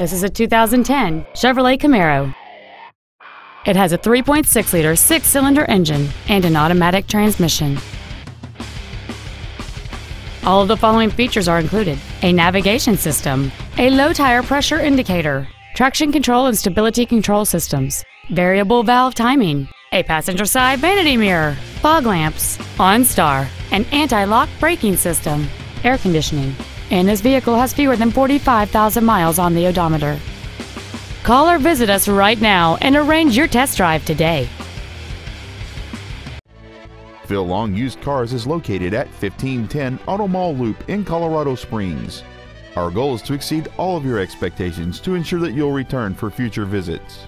This is a 2010 Chevrolet Camaro. It has a 3.6 liter six cylinder engine and an automatic transmission. All of the following features are included a navigation system, a low tire pressure indicator, traction control and stability control systems, variable valve timing, a passenger side vanity mirror, fog lamps, OnStar, an anti lock braking system, air conditioning, and this vehicle has fewer than 45,000 miles on the odometer. Call or visit us right now and arrange your test drive today. Phil Long Used Cars is located at 1510 Auto Mall Loop in Colorado Springs. Our goal is to exceed all of your expectations to ensure that you'll return for future visits.